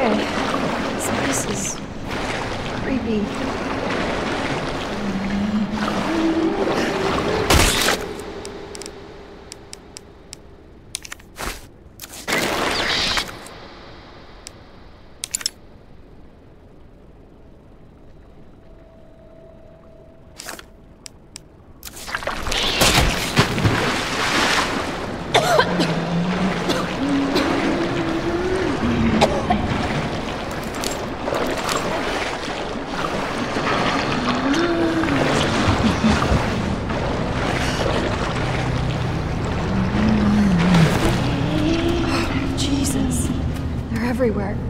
Okay. This place is creepy. Everywhere.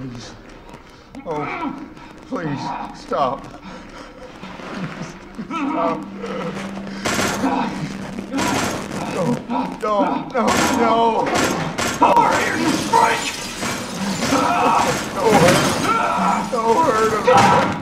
Please. Oh, please, stop. stop. Oh, no, no, no, no. Over here, you strike! Don't hurt him. Don't hurt him.